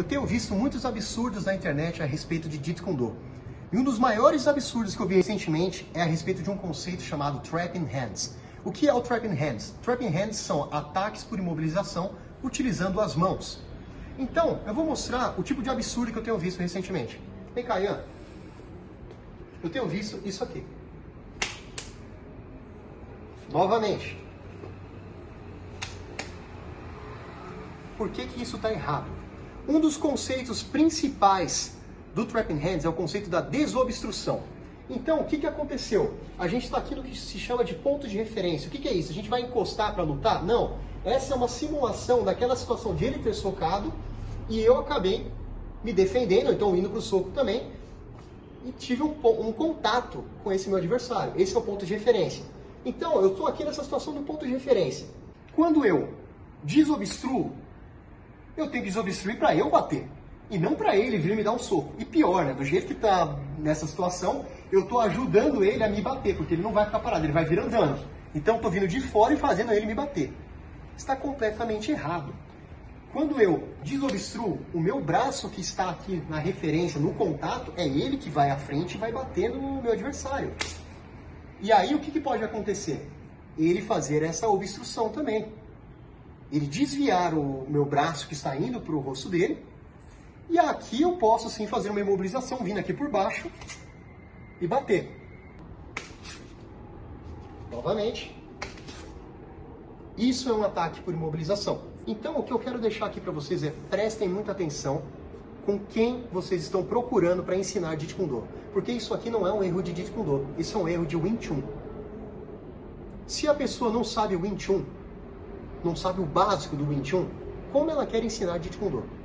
Eu tenho visto muitos absurdos na internet a respeito de Jeet Kune Do. E um dos maiores absurdos que eu vi recentemente é a respeito de um conceito chamado Trapping Hands. O que é o Trapping Hands? Trapping Hands são ataques por imobilização utilizando as mãos. Então, eu vou mostrar o tipo de absurdo que eu tenho visto recentemente. Vem cá, Ian. Eu tenho visto isso aqui. Novamente. Por que, que isso está errado? Um dos conceitos principais do Trapping Hands é o conceito da desobstrução. Então, o que, que aconteceu? A gente está aqui no que se chama de ponto de referência. O que, que é isso? A gente vai encostar para lutar? Não. Essa é uma simulação daquela situação de ele ter socado e eu acabei me defendendo, então indo para o soco também, e tive um, um, contato com esse meu adversário. Esse é o ponto de referência. Então, eu estou aqui nessa situação do ponto de referência. Quando eu desobstruo, eu tenho que desobstruir para eu bater. E não para ele vir me dar um soco. E pior, né? Do jeito que está nessa situação, eu estou ajudando ele a me bater, porque ele não vai ficar parado, ele vai vir andando. Então, estou vindo de fora e fazendo ele me bater. Está completamente errado. Quando eu desobstruo, o meu braço que está aqui na referência, no contato, é ele que vai à frente e vai bater no meu adversário. E aí o que, que pode acontecer? Ele fazer essa obstrução também. Ele desviar o meu braço que está indo para o rosto dele. E aqui eu posso sim fazer uma imobilização, vindo aqui por baixo e bater. Novamente. Isso é um ataque por imobilização. Então, o que eu quero deixar aqui para vocês é prestem muita atenção com quem vocês estão procurando para ensinar Jeet Kune Do. Porque isso aqui não é um erro de Jeet Kune Do, isso é um erro de Wing Chun. Se a pessoa não sabe Wing Chun, não sabe o básico do Wing Chun, como ela quer ensinar Jeet Kune Do?